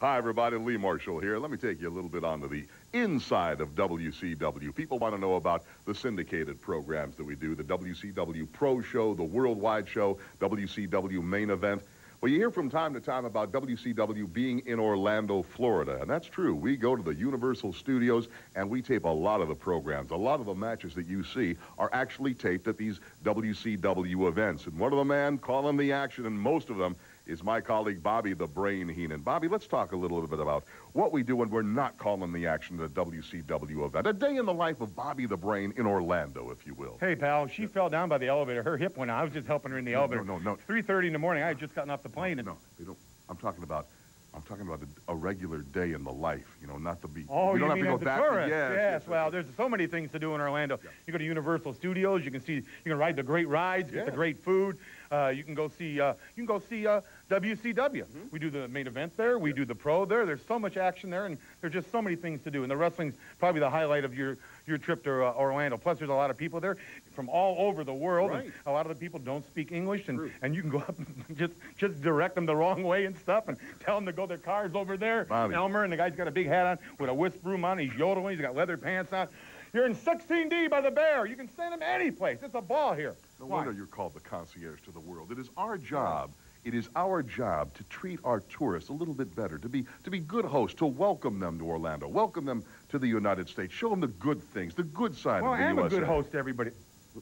Hi, everybody. Lee Marshall here. Let me take you a little bit onto the inside of WCW. People want to know about the syndicated programs that we do, the WCW Pro Show, the Worldwide Show, WCW Main Event. Well, you hear from time to time about WCW being in Orlando, Florida, and that's true. We go to the Universal Studios and we tape a lot of the programs. A lot of the matches that you see are actually taped at these WCW events. And one of the man calling the action, and most of them is my colleague Bobby the Brain Heenan. Bobby, let's talk a little bit about what we do when we're not calling the action at a WCW event. A day in the life of Bobby the Brain in Orlando, if you will. Hey, pal, she fell down by the elevator. Her hip went out. I was just helping her in the No, elevator. no, no, no. 3.30 in the morning. I had just gotten off the plane. And, No, they don't. I'm talking about. I'm talking about a, a regular day in the life. You know, not to be. Oh, don't you have mean to go that. tourist? Yes, yes. Well, there's so many things to do in Orlando. You go to Universal Studios. You can see. You can ride the great rides. Get the great food. Uh, you can go see. Uh, you can go see uh, WCW. Mm-hmm. We do the main event there. We do the pro there. There's so much action there, and there's just so many things to do. And the wrestling's probably the highlight of your your trip to uh, Orlando. Plus, there's a lot of people there from all over the world. and Right. a lot of the people don't speak English, and, True. and you can go up and just just direct them the wrong way and stuff, and tell them to go their cars over there. Bobby. Elmer, and the guy's got a big hat on with a wisp broom on. He's yodeling. He's got leather pants on. You're in 16D by the Bear. You can send him any place. It's a ball here. No Why? wonder you're called the concierge to the world. It is our job. It is our job to treat our tourists a little bit better, to be to be good hosts, to welcome them to Orlando, welcome them to the United States, show them the good things, the good side Well, of I the am a good host to everybody.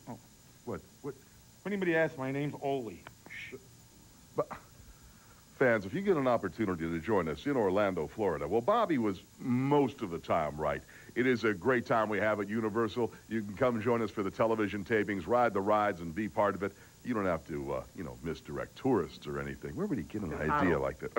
Oh, What? What? if anybody asks, my name's Ole. Fans, if you get an opportunity to join us in Orlando, Florida, well, Bobby was most of the time right. It is a great time we have at Universal. You can come join us for the television tapings, ride the rides, and be part of it. You don't have to, uh, you know, misdirect tourists or anything. Where would he get an idea like that?